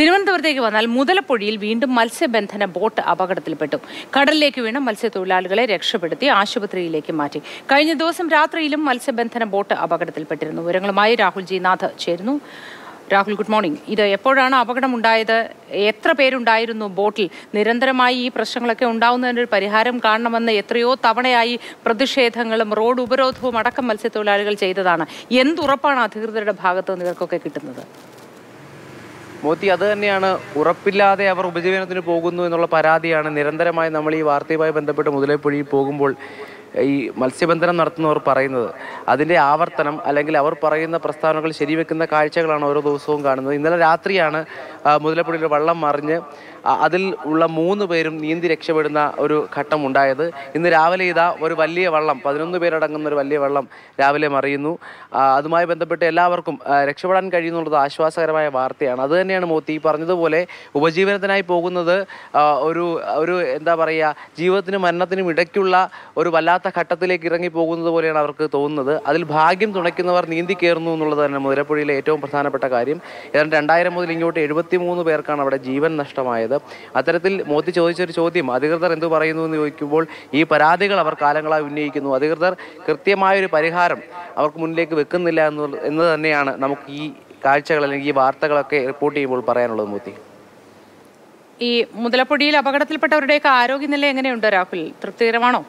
തിരുവനന്തപുരത്തേക്ക് വന്നാൽ മുതലപ്പൊഴിയിൽ വീണ്ടും മത്സ്യബന്ധന ബോട്ട് അപകടത്തിൽപ്പെട്ടു. കടലിലേക്ക് വീണ മത്സ്യത്തൊഴിലാളികളെ രക്ഷപ്പെടുത്തി ആശുപത്രിയിലേക്ക് മാറ്റി. കഴിഞ്ഞ ദിവസം രാത്രിയിലും മത്സ്യബന്ധന ബോട്ട് അപകടത്തിൽപ്പെട്ടിരുന്നു. വിവരങ്ങളുമായി രാഹുൽ ജി നാഥ് ചേരുന്നു. Rahul good morning. ഇത് എപ്പോഴാണ് അപകടം അപകടമുണ്ടായത്? എത്ര പേരുണ്ടായിരുന്നു ബോട്ടിൽ? നിരന്തരമായി ഈ പ്രശ്നങ്ങളൊക്കെ ഉണ്ടാവുന്നതിനൊരു പരിഹാരം കാണണമെന്ന് എത്രയോ തവണയായി പ്രതിഷേധങ്ങളും റോഡ് ഉപരോധവും അടക്കം മത്സ്യത്തൊഴിലാളികൾ ചെയ്തതാണ്. എന്തുറപ്പാണ് അധികൃതരുടെ ഭാഗത്ത് നിങ്ങൾക്കൊക്കെ കിട്ടുന്നത്? മോത്തി അത് തന്നെയാണ്. ഉറപ്പില്ലാതെ അവർ ഉപജീവനത്തിന് പോകുന്നു എന്നുള്ള പരാതിയാണ് നിരന്തരമായി നമ്മൾ ഈ വാർത്തയുമായി ബന്ധപ്പെട്ട് മുതലേപ്പുഴയിൽ പോകുമ്പോൾ ഈ മത്സ്യബന്ധനം നടത്തുന്നവർ പറയുന്നത്. അതിന്റെ ആവർത്തനം അല്ലെങ്കിൽ അവർ പറയുന്ന പ്രസ്താവനകൾ ശരിവെക്കുന്ന കാഴ്ചകളാണ് ഓരോ ദിവസവും കാണുന്നത്. ഇന്നലെ രാത്രിയാണ് മുതലപ്പുഴയിൽ വള്ളം മറിഞ്ഞ് അതിൽ ഉള്ള മൂന്ന് പേരും നീന്തി രക്ഷപ്പെടുന്ന ഒരു ഘട്ടം ഉണ്ടായത് ഇന്ന് രാവിലെ ഇതാ ഒരു വലിയ വള്ളം പതിനൊന്ന് പേരടങ്ങുന്ന ഒരു വലിയ വള്ളം രാവിലെ മറിയുന്നു. അതുമായി ബന്ധപ്പെട്ട് എല്ലാവർക്കും രക്ഷപ്പെടാൻ കഴിയുന്നുള്ളത് ആശ്വാസകരമായ വാർത്തയാണ്. അത് തന്നെയാണ് മോത്തി പറഞ്ഞതുപോലെ ഉപജീവനത്തിനായി പോകുന്നത് ഒരു ഒരു എന്താ പറയുക ജീവിതത്തിനും മരണത്തിനും ഇടയ്ക്കുള്ള ഒരു വല്ലാത്ത ഘട്ടത്തിലേക്ക് ഇറങ്ങി പോകുന്നത് പോലെയാണ് അവർക്ക് തോന്നുന്നത്. അതിൽ ഭാഗ്യം തുണയ്ക്കുന്നവർ നീന്തി കയറുന്നു എന്നുള്ളത് തന്നെ മുതിരപ്പുഴയിലെ ഏറ്റവും പ്രധാനപ്പെട്ട കാര്യം. ഏതാണ്ട് രണ്ടായിരം മുതൽ ഇങ്ങോട്ട് എഴുപത്തി പേർക്കാണ് അവിടെ ജീവൻ നഷ്ടമായത്. അത്തരത്തിൽ മോദി ചോദിച്ചൊരു ചോദ്യം അധികൃതർ എന്തു പറയുന്നു എന്ന് ചോദിക്കുമ്പോൾ ഈ പരാതികൾ അവർ കാലങ്ങളായി ഉന്നയിക്കുന്നു. അധികൃതർ കൃത്യമായൊരു പരിഹാരം അവർക്ക് മുന്നിലേക്ക് വെക്കുന്നില്ല എന്ന് എന്ന് തന്നെയാണ് നമുക്ക് ഈ കാഴ്ചകൾ അല്ലെങ്കിൽ ഈ വാർത്തകളൊക്കെ റിപ്പോർട്ട് ചെയ്യുമ്പോൾ പറയാനുള്ളത് മോദി. ഈ മുതലപ്പൊടിയിൽ അപകടത്തിൽപ്പെട്ടവരുടെയൊക്കെ ആരോഗ്യനില എങ്ങനെയുണ്ട് രാഹുൽ? തൃപ്തികരമാണോ?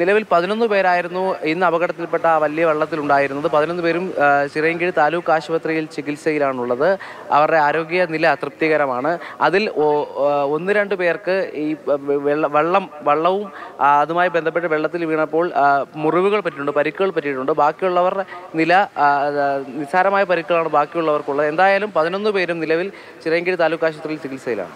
നിലവിൽ പതിനൊന്ന് പേരായിരുന്നു ഇന്ന് അപകടത്തിൽപ്പെട്ട വലിയ വെള്ളത്തിലുണ്ടായിരുന്നത്. പതിനൊന്ന് പേരും ചിറയൻകീഴ് താലൂക്ക് ആശുപത്രിയിൽ ചികിത്സയിലാണുള്ളത്. അവരുടെ ആരോഗ്യ നില തൃപ്തികരമാണ്. അതിൽ ഒന്ന് രണ്ട് പേർക്ക് ഈ വെള്ളം വെള്ളവും അതുമായി ബന്ധപ്പെട്ട് വെള്ളത്തിൽ വീണപ്പോൾ മുറിവുകൾ പറ്റിയിട്ടുണ്ട് പരിക്കുകൾ പറ്റിയിട്ടുണ്ട്. ബാക്കിയുള്ളവരുടെ നില നിസ്സാരമായ പരിക്കുകളാണ് ബാക്കിയുള്ളവർക്കുള്ളത്. എന്തായാലും പതിനൊന്ന് പേരും നിലവിൽ ചിറയൻകീഴ് താലൂക്ക് ആശുപത്രിയിൽ ചികിത്സയിലാണ്.